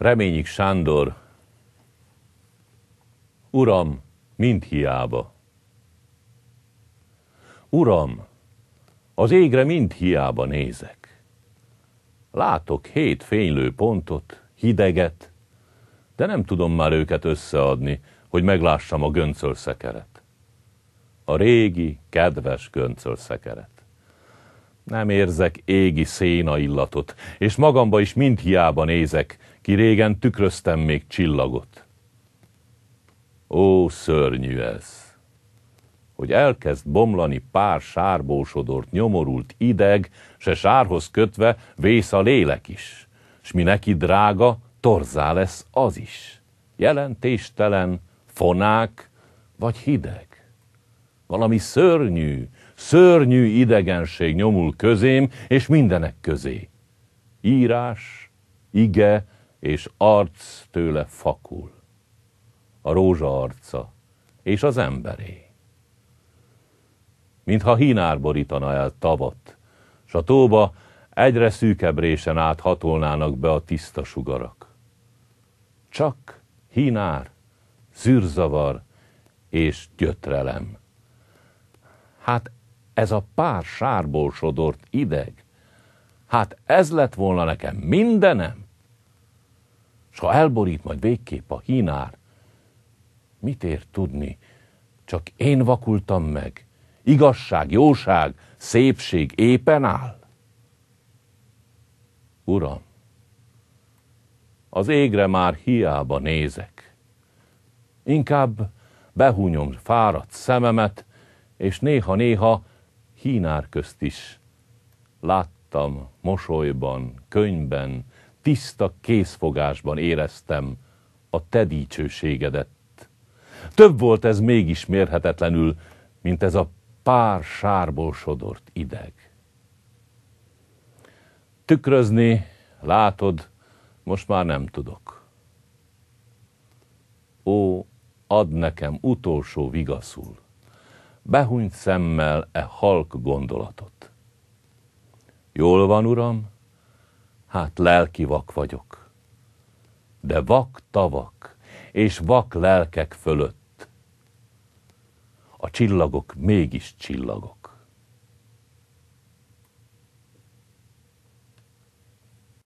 Reményik Sándor, Uram, mind hiába. Uram, az égre mind hiába nézek. Látok hét fénylő pontot, hideget, de nem tudom már őket összeadni, hogy meglássam a göncölszekeret. A régi, kedves göncölszekeret. Nem érzek égi széna illatot, és magamba is mind hiába nézek, ki régen tükröztem még csillagot. Ó, szörnyű ez! Hogy elkezd bomlani pár sárbósodort, nyomorult ideg, se sárhoz kötve vész a lélek is, s mi neki drága, torzá lesz az is. Jelentéstelen, fonák vagy hideg. Valami szörnyű, szörnyű idegenség nyomul közém és mindenek közé. Írás, ige és arc tőle fakul. A rózsa arca és az emberé. Mintha hínár borítana el tavat, s a tóba egyre szűkebb résen áthatolnának be a tiszta sugarak. Csak hínár, zűrzavar és gyötrelem. Hát ez a pár sárból sodort ideg, hát ez lett volna nekem mindenem. Ha elborít majd végképp a hínár, mit ér tudni, csak én vakultam meg, igazság, jóság, szépség éppen áll? Uram, az égre már hiába nézek. Inkább behúnyom fáradt szememet, és néha-néha hínár közt is. Láttam mosolyban, könyvben, tiszta készfogásban éreztem a te dicsőségedet. Több volt ez mégis mérhetetlenül, mint ez a pár sárból sodort ideg. Tükrözni, látod, most már nem tudok. Ó, ad nekem utolsó vigaszul behunyt szemmel e halk gondolatot. Jól van, uram? Hát lelki vak vagyok. De vak tavak és vak lelkek fölött a csillagok mégis csillagok.